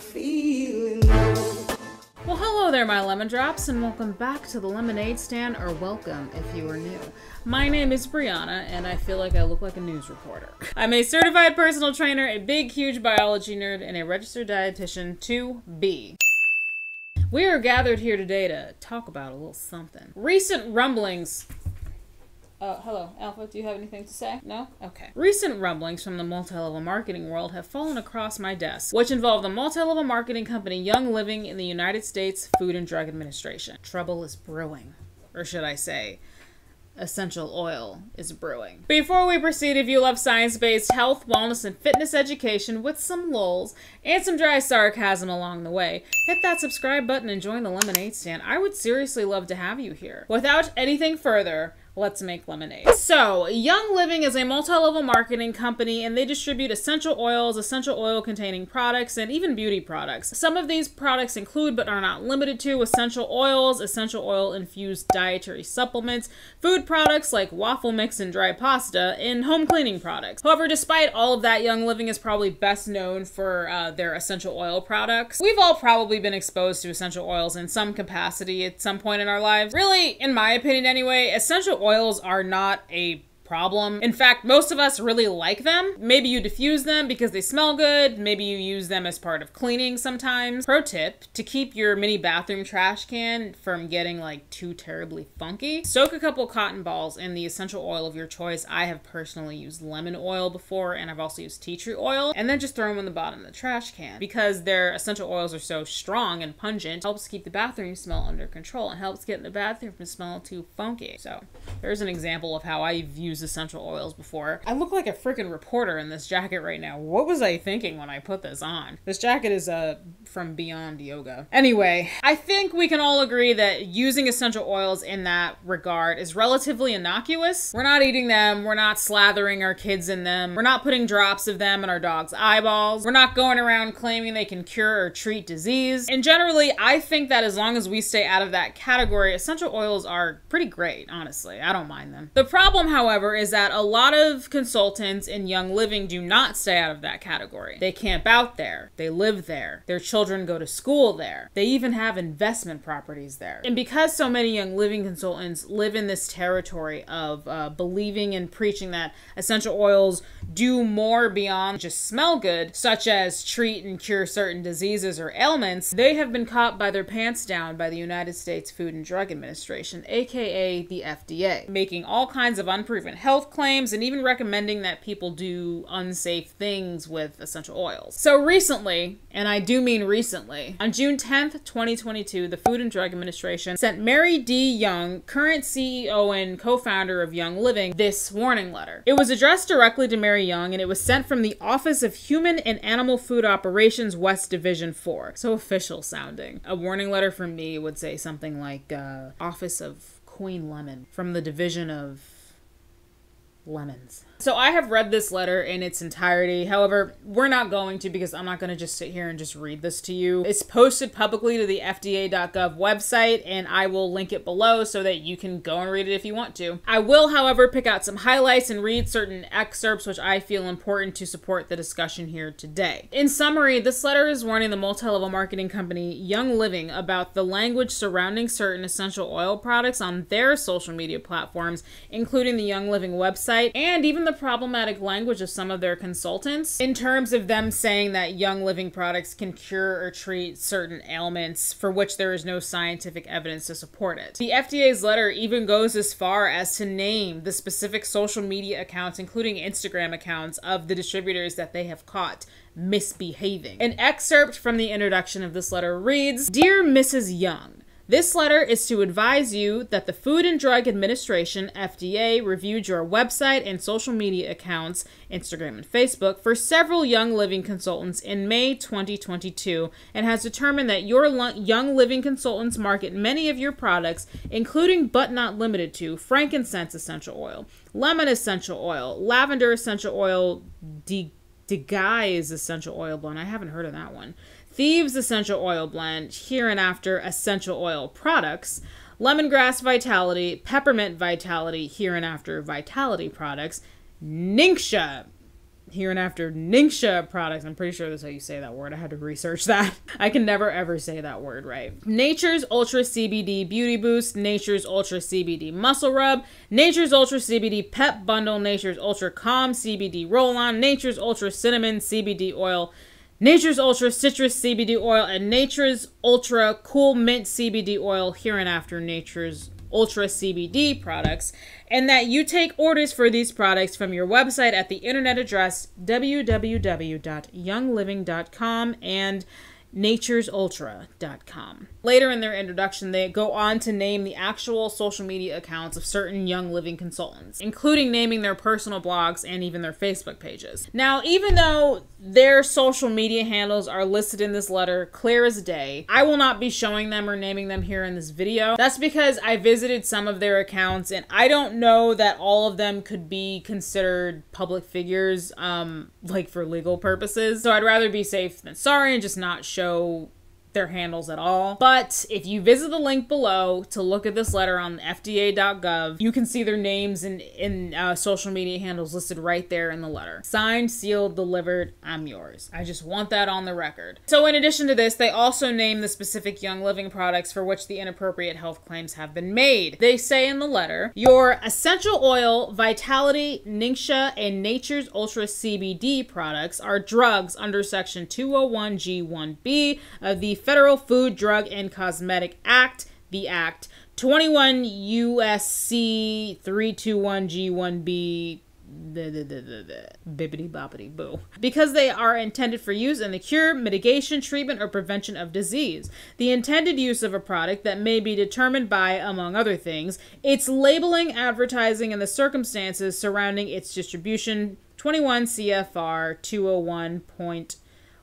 feeling. Well, hello there, my lemon drops, and welcome back to the lemonade stand, or welcome if you are new. My name is Briannah, and I feel like I look like a news reporter. I'm a certified personal trainer, a big, huge biology nerd, and a registered dietitian to be. We are gathered here today to talk about a little something. Recent rumblings uh, hello, Alpha. Do you have anything to say? No? Okay. Recent rumblings from the multi level marketing world have fallen across my desk, which involve the multi level marketing company Young Living in the United States Food and Drug Administration. Trouble is brewing. Or should I say, essential oil is brewing. Before we proceed, if you love science based health, wellness, and fitness education with some lulls and some dry sarcasm along the way, hit that subscribe button and join the lemonade stand. I would seriously love to have you here. Without anything further, Let's make lemonade. So, Young Living is a multi level marketing company and they distribute essential oils, essential oil containing products, and even beauty products. Some of these products include, but are not limited to, essential oils, essential oil infused dietary supplements, food products like waffle mix and dry pasta, and home cleaning products. However, despite all of that, Young Living is probably best known for uh, their essential oil products. We've all probably been exposed to essential oils in some capacity at some point in our lives. Really, in my opinion anyway, essential oils are not a problem. In fact, most of us really like them. Maybe you diffuse them because they smell good. Maybe you use them as part of cleaning sometimes. Pro tip, to keep your mini bathroom trash can from getting like too terribly funky, soak a couple cotton balls in the essential oil of your choice. I have personally used lemon oil before and I've also used tea tree oil and then just throw them in the bottom of the trash can because their essential oils are so strong and pungent. helps keep the bathroom smell under control and helps get the bathroom from smell too funky. So there's an example of how I've used used essential oils before. I look like a freaking reporter in this jacket right now. What was I thinking when I put this on? This jacket is uh, from Beyond Yoga. Anyway, I think we can all agree that using essential oils in that regard is relatively innocuous. We're not eating them, we're not slathering our kids in them, we're not putting drops of them in our dog's eyeballs, we're not going around claiming they can cure or treat disease. And generally, I think that as long as we stay out of that category, essential oils are pretty great, honestly. I don't mind them. The problem, however, is that a lot of consultants in Young Living do not stay out of that category. They camp out there, they live there, their children go to school there, they even have investment properties there. And because so many Young Living consultants live in this territory of uh, believing and preaching that essential oils do more beyond just smell good, such as treat and cure certain diseases or ailments, they have been caught by their pants down by the United States Food and Drug Administration, aka the FDA, making all kinds of unproven health claims and even recommending that people do unsafe things with essential oils. So recently, and I do mean recently, on June 10th, 2022, the Food and Drug Administration sent Mary D. Young, current CEO and co founder of Young Living, this warning letter. It was addressed directly to Mary Young and it was sent from the Office of Human and Animal Food Operations West Division 4. So official sounding. A warning letter from me would say something like uh, Office of Queen Lemon from the Division of lemons. So I have read this letter in its entirety. However, we're not going to because I'm not going to just sit here and just read this to you. It's posted publicly to the FDA.gov website and I will link it below so that you can go and read it if you want to. I will, however, pick out some highlights and read certain excerpts which I feel important to support the discussion here today. In summary, this letter is warning the multi-level marketing company Young Living about the language surrounding certain essential oil products on their social media platforms, including the Young Living website and even the the problematic language of some of their consultants in terms of them saying that young living products can cure or treat certain ailments for which there is no scientific evidence to support it. The FDA's letter even goes as far as to name the specific social media accounts, including Instagram accounts, of the distributors that they have caught misbehaving. An excerpt from the introduction of this letter reads Dear Mrs. Young, this letter is to advise you that the Food and Drug Administration, FDA, reviewed your website and social media accounts, Instagram and Facebook, for several Young Living consultants in May 2022 and has determined that your Young Living consultants market many of your products, including but not limited to frankincense essential oil, lemon essential oil, lavender essential oil, de- DiGize essential oil blend. I haven't heard of that one. Thieves Essential Oil Blend, hereinafter Essential Oil Products, Lemongrass Vitality, Peppermint Vitality, hereinafter Vitality Products, Ningxia hereinafter Ningxia products. I'm pretty sure that's how you say that word. I had to research that. I can never ever say that word right. Nature's Ultra CBD Beauty Boost, Nature's Ultra CBD Muscle Rub, Nature's Ultra CBD Pep Bundle, Nature's Ultra Calm CBD Roll On, Nature's Ultra Cinnamon CBD Oil. Nature's Ultra Citrus CBD Oil and Nature's Ultra Cool Mint CBD Oil, hereinafter Nature's Ultra CBD products, and that you take orders for these products from your website at the internet address www.youngliving.com and naturesultra.com. Later in their introduction, they go on to name the actual social media accounts of certain Young Living consultants, including naming their personal blogs and even their Facebook pages. Now, even though their social media handles are listed in this letter clear as day, I will not be showing them or naming them here in this video. That's because I visited some of their accounts and I don't know that all of them could be considered public figures, um, like for legal purposes. So I'd rather be safe than sorry and just not show show their handles at all. But if you visit the link below to look at this letter on FDA.gov, you can see their names and in uh, social media handles listed right there in the letter. Signed, sealed, delivered. I'm yours. I just want that on the record. So in addition to this, they also name the specific Young Living products for which the inappropriate health claims have been made. They say in the letter, your essential oil, Vitality, Ningxia, and Nature's Ultra CBD products are drugs under Section 201G1B of the Federal Food, Drug, and Cosmetic Act, the Act, 21 USC 321G1B bibbity boppity boo. Because they are intended for use in the cure, mitigation, treatment, or prevention of disease. The intended use of a product that may be determined by, among other things, its labeling, advertising, and the circumstances surrounding its distribution. 21 CFR 201.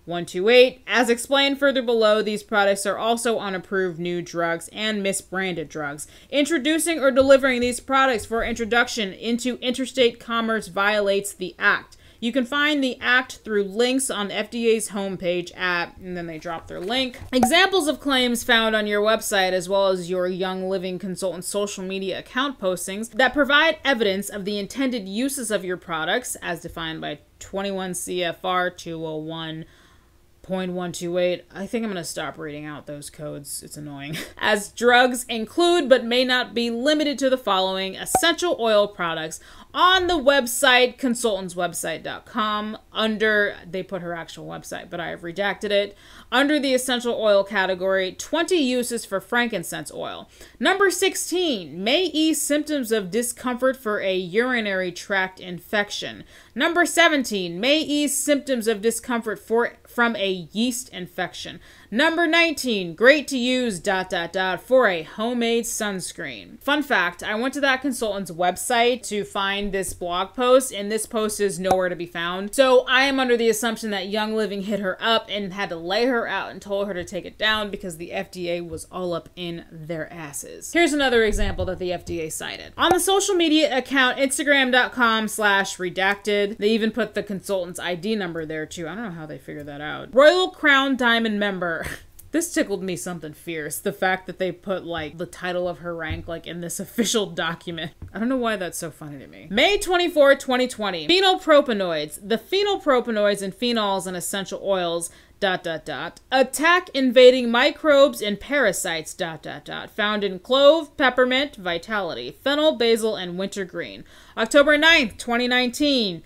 128. As explained further below, these products are also unapproved new drugs and misbranded drugs. Introducing or delivering these products for introduction into interstate commerce violates the Act. You can find the Act through links on FDA's homepage at, and then they drop their link. Examples of claims found on your website, as well as your Young Living Consultant social media account postings, that provide evidence of the intended uses of your products, as defined by 21 CFR 201. 0.128. I think I'm going to stop reading out those codes. It's annoying. As drugs include but may not be limited to the following essential oil products on the website consultantswebsite.com under they put her actual website but i have redacted it under the essential oil category 20 uses for frankincense oil. Number 16 may ease symptoms of discomfort for a urinary tract infection. Number 17 may ease symptoms of discomfort for from a yeast infection. Number 19, great to use dot dot dot for a homemade sunscreen. Fun fact, I went to that consultant's website to find this blog post and this post is nowhere to be found. So I am under the assumption that Young Living hit her up and had to lay her out and told her to take it down because the FDA was all up in their asses. Here's another example that the FDA cited. On the social media account instagram.com slash redacted, they even put the consultant's ID number there too. I don't know how they figured that out. Royal Crown Diamond member this tickled me something fierce. The fact that they put like the title of her rank like in this official document. I don't know why that's so funny to me. May 24, 2020. Phenylpropanoids. The phenylpropanoids and phenols and essential oils dot dot dot attack invading microbes and parasites dot dot dot found in clove peppermint vitality fennel basil and wintergreen october 9th 2019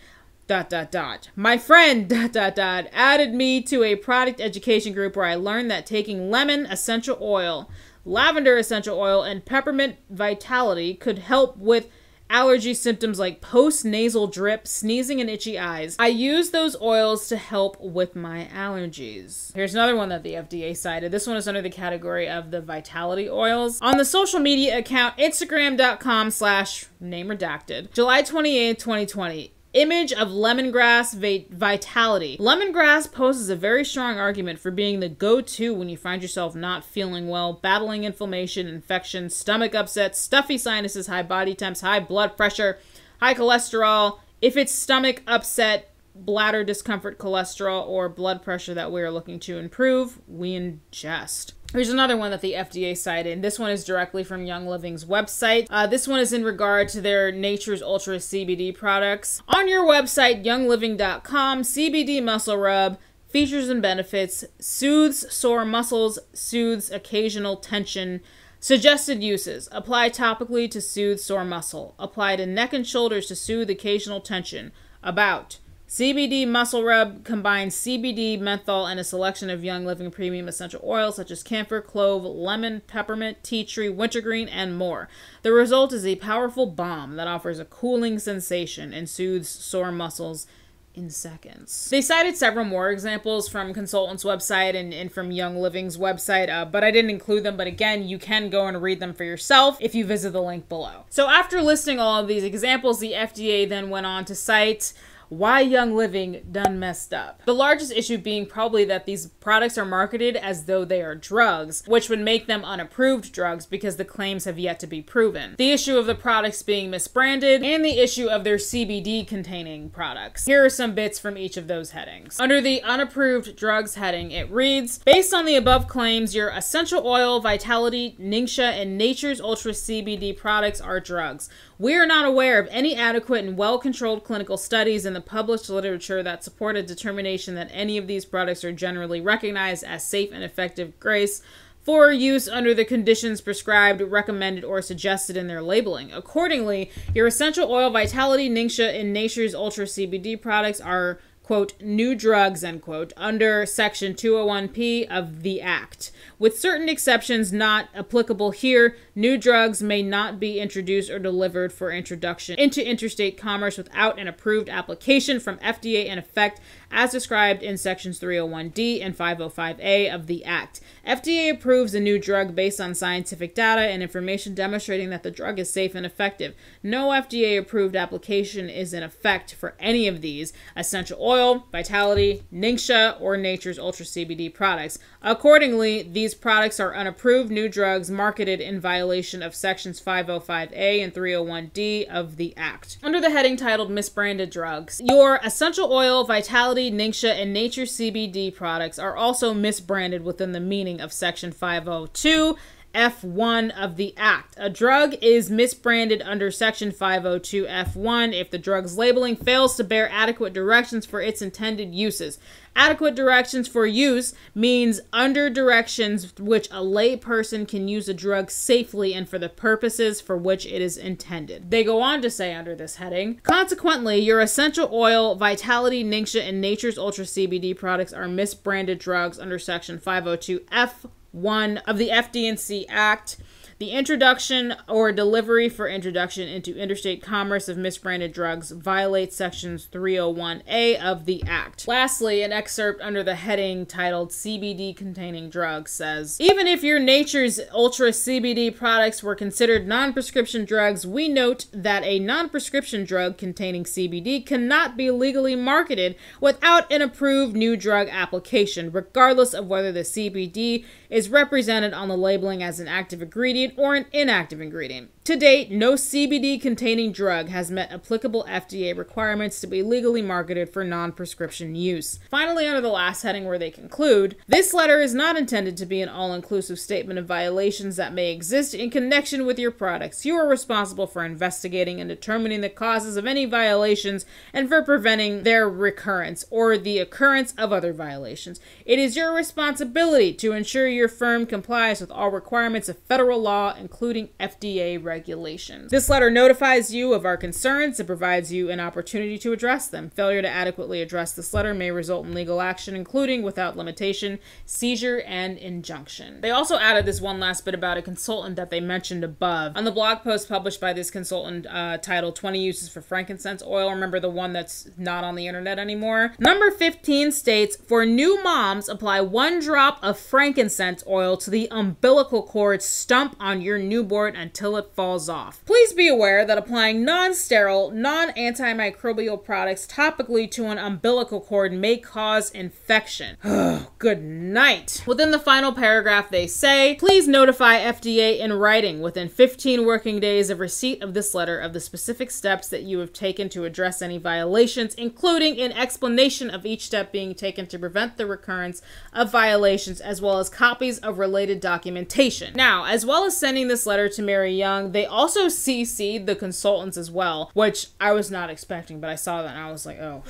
dot dot dot. My friend dot dot dot added me to a product education group where I learned that taking lemon essential oil, lavender essential oil, and peppermint vitality could help with allergy symptoms like post nasal drip, sneezing, and itchy eyes. I use those oils to help with my allergies. Here's another one that the FDA cited. This one is under the category of the vitality oils. On the social media account, Instagram.com slash name redacted, July 28, 2020. Image of lemongrass vitality. Lemongrass poses a very strong argument for being the go to when you find yourself not feeling well, battling inflammation, infection, stomach upset, stuffy sinuses, high body temps, high blood pressure, high cholesterol. If it's stomach upset, bladder discomfort, cholesterol, or blood pressure that we are looking to improve, we ingest. Here's another one that the FDA cited. This one is directly from Young Living's website. Uh, this one is in regard to their Nature's Ultra CBD products. On your website, youngliving.com, CBD muscle rub features and benefits soothes sore muscles, soothes occasional tension. Suggested uses apply topically to soothe sore muscle, apply to neck and shoulders to soothe occasional tension. About CBD Muscle Rub combines CBD, menthol, and a selection of Young Living premium essential oils such as camphor, clove, lemon, peppermint, tea tree, wintergreen, and more. The result is a powerful balm that offers a cooling sensation and soothes sore muscles in seconds. They cited several more examples from Consultant's website and, and from Young Living's website, uh, but I didn't include them. But again, you can go and read them for yourself if you visit the link below. So after listing all of these examples, the FDA then went on to cite why Young Living done messed up. The largest issue being probably that these products are marketed as though they are drugs, which would make them unapproved drugs because the claims have yet to be proven. The issue of the products being misbranded, and the issue of their CBD containing products. Here are some bits from each of those headings. Under the unapproved drugs heading, it reads Based on the above claims, your essential oil, vitality, Ningxia, and Nature's Ultra CBD products are drugs. We are not aware of any adequate and well controlled clinical studies in the published literature that support a determination that any of these products are generally recognized as safe and effective GRASE for use under the conditions prescribed, recommended, or suggested in their labeling. Accordingly, your essential oil vitality, Ningxia, and Nature's Ultra CBD products are quote, new drugs, end quote, under Section 201P of the Act. With certain exceptions not applicable here, new drugs may not be introduced or delivered for introduction into interstate commerce without an approved application from FDA in effect as described in Sections 301D and 505A of the Act. FDA approves a new drug based on scientific data and information demonstrating that the drug is safe and effective. No FDA approved application is in effect for any of these essential oil, vitality, Ningxia, or Nature's Ultra CBD products. Accordingly, these products are unapproved new drugs marketed in violation of Sections 505A and 301D of the Act. Under the heading titled Misbranded Drugs, your essential oil, vitality, Ningxia, and Nature CBD products are also misbranded within the meaning of Section 502 F1 of the Act. A drug is misbranded under Section 502 F1 if the drug's labeling fails to bear adequate directions for its intended uses. Adequate directions for use means under directions which a lay person can use a drug safely and for the purposes for which it is intended. They go on to say under this heading Consequently, your essential oil, Vitality, Ningxia, and Nature's Ultra CBD products are misbranded drugs under Section 502 F 1 of the FD&C Act the introduction or delivery for introduction into interstate commerce of misbranded drugs violates sections 301A of the Act. Lastly, an excerpt under the heading titled CBD containing drugs says Even if your Nature's Ultra CBD products were considered non prescription drugs, we note that a non prescription drug containing CBD cannot be legally marketed without an approved new drug application, regardless of whether the CBD is represented on the labeling as an active ingredient ingredient or an inactive ingredient. To date, no CBD containing drug has met applicable FDA requirements to be legally marketed for non prescription use. Finally, under the last heading where they conclude, this letter is not intended to be an all inclusive statement of violations that may exist in connection with your products. You are responsible for investigating and determining the causes of any violations and for preventing their recurrence or the occurrence of other violations. It is your responsibility to ensure your firm complies with all requirements of federal law, including FDA regulations regulations. This letter notifies you of our concerns and provides you an opportunity to address them. Failure to adequately address this letter may result in legal action, including, without limitation, seizure and injunction. They also added this one last bit about a consultant that they mentioned above. On the blog post published by this consultant uh, titled 20 Uses for Frankincense Oil, remember the one that's not on the internet anymore? Number 15 states For new moms, apply one drop of frankincense oil to the umbilical cord stump on your newborn until it falls off. Please be aware that applying non sterile, non antimicrobial products topically to an umbilical cord may cause infection. Good night. Within the final paragraph, they say, please notify FDA in writing within 15 working days of receipt of this letter of the specific steps that you have taken to address any violations, including an explanation of each step being taken to prevent the recurrence of violations, as well as copies of related documentation. Now, as well as sending this letter to Mary Young, they also CC'd the consultants as well, which I was not expecting, but I saw that and I was like, oh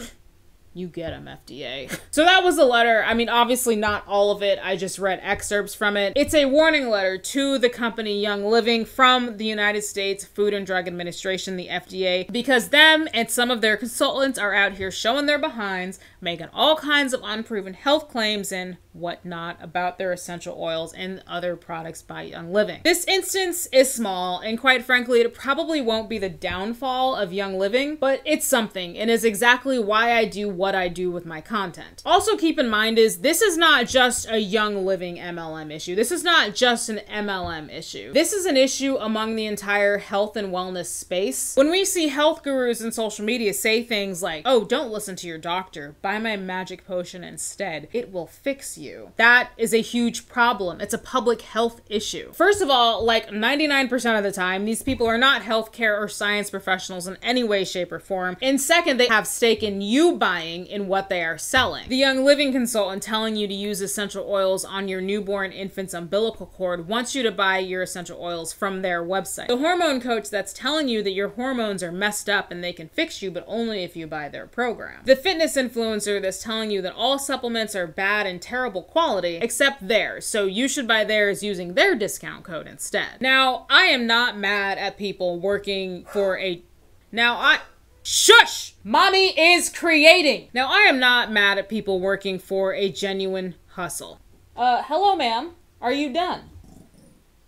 you get them FDA. so that was the letter. I mean, obviously not all of it. I just read excerpts from it. It's a warning letter to the company Young Living from the United States Food and Drug Administration, the FDA, because them and some of their consultants are out here showing their behinds, making all kinds of unproven health claims and whatnot about their essential oils and other products by Young Living. This instance is small, and quite frankly, it probably won't be the downfall of Young Living, but it's something and is exactly why I do what I do with my content. Also, keep in mind is this is not just a Young Living MLM issue. This is not just an MLM issue. This is an issue among the entire health and wellness space. When we see health gurus in social media say things like, oh, don't listen to your doctor, buy my magic potion instead, it will fix you. That is a huge problem. It's a public health issue. First of all, like 99% of the time, these people are not healthcare or science professionals in any way, shape, or form. And second, they have stake in you buying in what they are selling. The Young Living consultant telling you to use essential oils on your newborn infant's umbilical cord wants you to buy your essential oils from their website. The hormone coach that's telling you that your hormones are messed up and they can fix you, but only if you buy their program. The fitness influencer that's telling you that all supplements are bad and terrible quality, except theirs. So you should buy theirs using their discount code instead. Now, I am not mad at people working for a. Now, I. Shush! Mommy is creating! Now, I am not mad at people working for a genuine hustle. Uh, hello, ma'am. Are you done?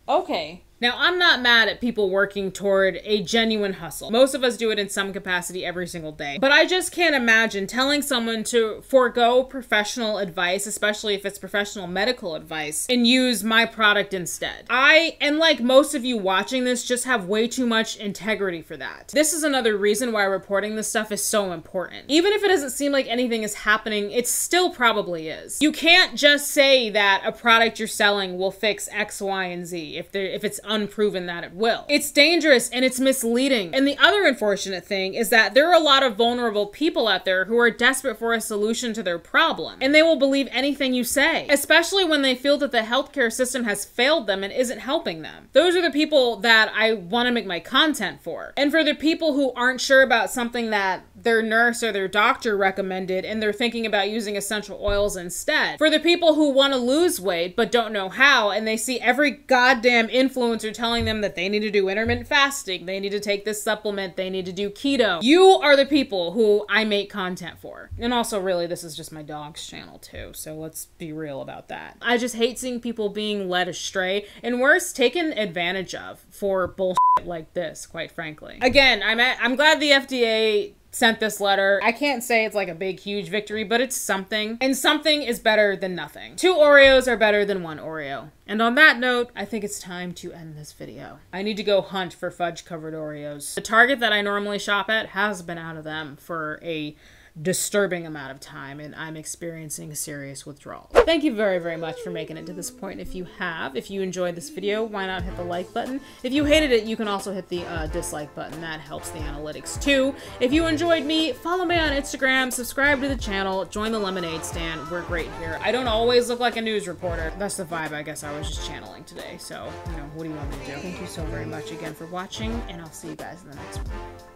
Okay. Now, I'm not mad at people working toward a genuine hustle. Most of us do it in some capacity every single day. But I just can't imagine telling someone to forego professional advice, especially if it's professional medical advice, and use my product instead. I, and like most of you watching this, just have way too much integrity for that. This is another reason why reporting this stuff is so important. Even if it doesn't seem like anything is happening, it still probably is. You can't just say that a product you're selling will fix X, Y, and Z if there if it's unproven that it will. It's dangerous and it's misleading. And the other unfortunate thing is that there are a lot of vulnerable people out there who are desperate for a solution to their problem, and they will believe anything you say, especially when they feel that the healthcare system has failed them and isn't helping them. Those are the people that I want to make my content for. And for the people who aren't sure about something that their nurse or their doctor recommended and they're thinking about using essential oils instead. For the people who want to lose weight but don't know how and they see every goddamn influencer are telling them that they need to do intermittent fasting, they need to take this supplement, they need to do keto. You are the people who I make content for. And also, really, this is just my dog's channel too, so let's be real about that. I just hate seeing people being led astray and worse, taken advantage of for bullshit like this, quite frankly. Again, I'm at, I'm glad the FDA sent this letter. I can't say it's like a big, huge victory, but it's something. And something is better than nothing. Two Oreos are better than one Oreo. And on that note, I think it's time to end this video. I need to go hunt for fudge covered Oreos. The Target that I normally shop at has been out of them for a disturbing amount of time and I'm experiencing serious withdrawal. Thank you very, very much for making it to this point. If you have, if you enjoyed this video, why not hit the like button? If you hated it, you can also hit the uh, dislike button. That helps the analytics too. If you enjoyed me, follow me on Instagram, subscribe to the channel, join the Lemonade Stand. We're great here. I don't always look like a news reporter. That's the vibe I guess I was just channeling today. So, you know, what do you want me to do? Thank you so very much again for watching, and I'll see you guys in the next one.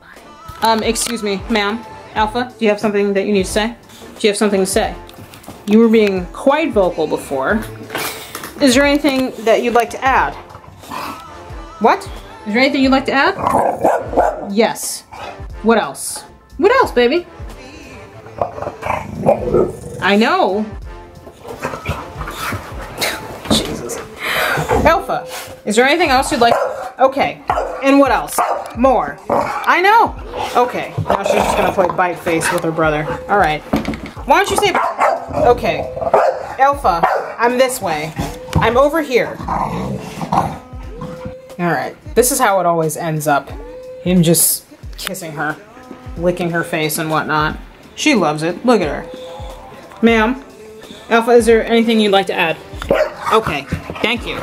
Bye. Um, excuse me, ma'am. Alpha, do you have something that you need to say? Do you have something to say? You were being quite vocal before. Is there anything that you'd like to add? What? Is there anything you'd like to add? Yes. What else? What else, baby? I know. Jesus. Alpha, is there anything else you'd like? Okay. And what else? More. I know. Okay. Now she's just gonna play bite face with her brother. All right. Why don't you say? Okay. Alpha, I'm this way. I'm over here. Alright, this is how it always ends up. Him just kissing her, licking her face and whatnot. She loves it. Look at her. Ma'am, Alpha, is there anything you'd like to add? Okay, thank you.